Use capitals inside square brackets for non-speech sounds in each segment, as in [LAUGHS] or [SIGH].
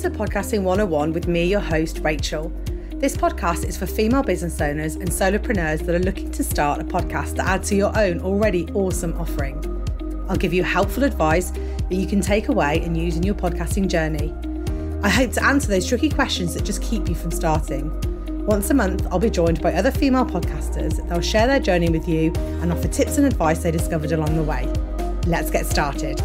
to Podcasting 101 with me, your host, Rachael. This podcast is for female business owners and solopreneurs that are looking to start a podcast to add to your own already awesome offering. I'll give you helpful advice that you can take away and use in your podcasting journey. I hope to answer those tricky questions that just keep you from starting. Once a month, I'll be joined by other female podcasters. They'll share their journey with you and offer tips and advice they discovered along the way. Let's get started.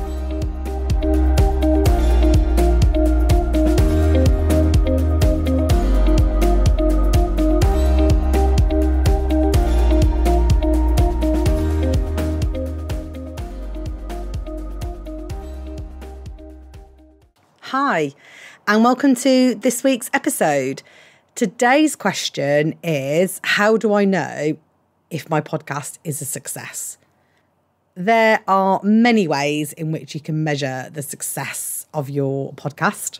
Hi, and welcome to this week's episode. Today's question is How do I know if my podcast is a success? There are many ways in which you can measure the success of your podcast,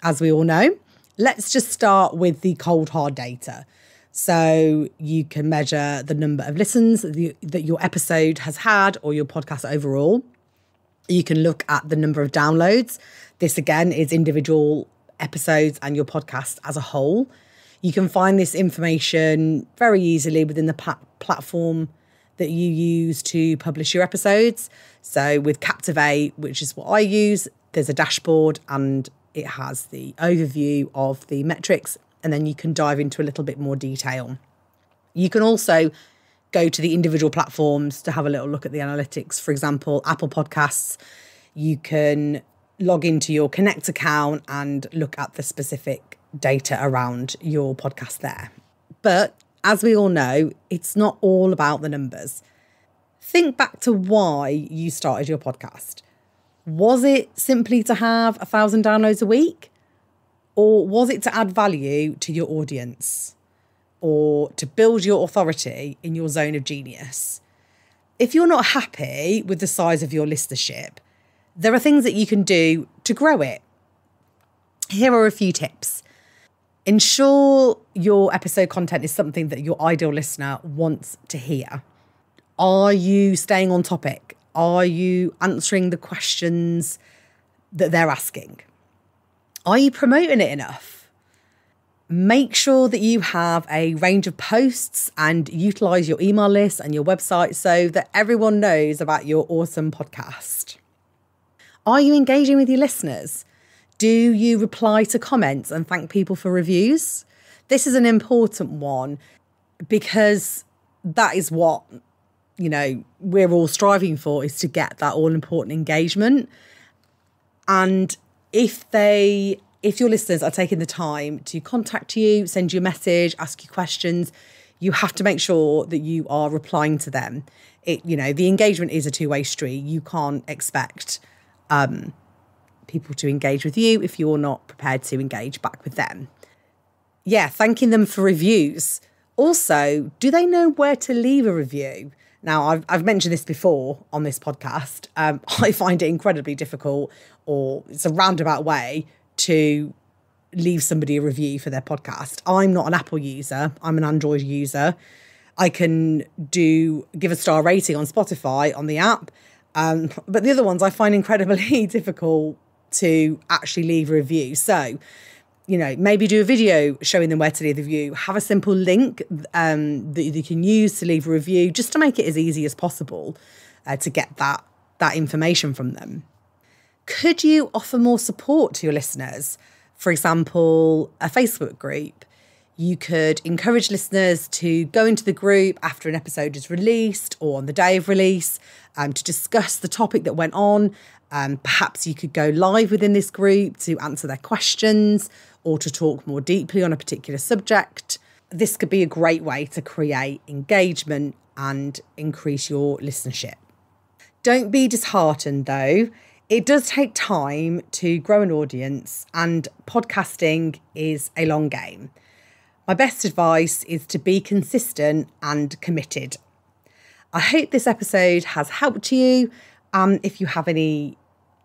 as we all know. Let's just start with the cold hard data. So you can measure the number of listens that your episode has had or your podcast overall. You can look at the number of downloads. This again is individual episodes and your podcast as a whole. You can find this information very easily within the platform that you use to publish your episodes. So, with Captivate, which is what I use, there's a dashboard and it has the overview of the metrics, and then you can dive into a little bit more detail. You can also go to the individual platforms to have a little look at the analytics. For example, Apple Podcasts, you can log into your Connect account and look at the specific data around your podcast there. But as we all know, it's not all about the numbers. Think back to why you started your podcast. Was it simply to have a thousand downloads a week? Or was it to add value to your audience? Or to build your authority in your zone of genius. If you're not happy with the size of your listenership, there are things that you can do to grow it. Here are a few tips. Ensure your episode content is something that your ideal listener wants to hear. Are you staying on topic? Are you answering the questions that they're asking? Are you promoting it enough? Make sure that you have a range of posts and utilize your email list and your website so that everyone knows about your awesome podcast. Are you engaging with your listeners? Do you reply to comments and thank people for reviews? This is an important one because that is what you know we're all striving for is to get that all important engagement and if they if your listeners are taking the time to contact you, send you a message, ask you questions, you have to make sure that you are replying to them. It, you know, the engagement is a two-way street. You can't expect um, people to engage with you if you're not prepared to engage back with them. Yeah, thanking them for reviews. Also, do they know where to leave a review? Now, I've, I've mentioned this before on this podcast. Um, [LAUGHS] I find it incredibly difficult, or it's a roundabout way to leave somebody a review for their podcast. I'm not an Apple user, I'm an Android user. I can do give a star rating on Spotify on the app. Um, but the other ones I find incredibly [LAUGHS] difficult to actually leave a review. So, you know, maybe do a video showing them where to leave the review. Have a simple link um, that you can use to leave a review, just to make it as easy as possible uh, to get that that information from them. Could you offer more support to your listeners? For example, a Facebook group. You could encourage listeners to go into the group after an episode is released or on the day of release um, to discuss the topic that went on. Um, perhaps you could go live within this group to answer their questions or to talk more deeply on a particular subject. This could be a great way to create engagement and increase your listenership. Don't be disheartened though it does take time to grow an audience, and podcasting is a long game. My best advice is to be consistent and committed. I hope this episode has helped you. Um, if you have any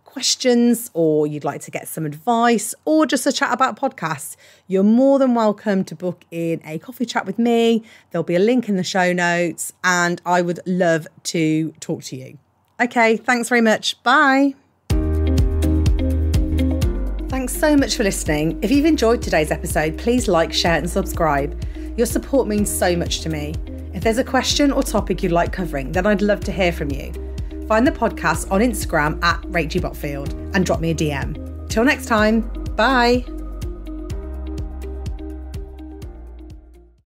questions or you'd like to get some advice or just a chat about podcasts, you're more than welcome to book in a coffee chat with me. There'll be a link in the show notes, and I would love to talk to you. Okay, thanks very much. Bye. Thanks so much for listening. If you've enjoyed today's episode, please like, share, and subscribe. Your support means so much to me. If there's a question or topic you'd like covering, then I'd love to hear from you. Find the podcast on Instagram at Rachie Botfield and drop me a DM. Till next time, bye.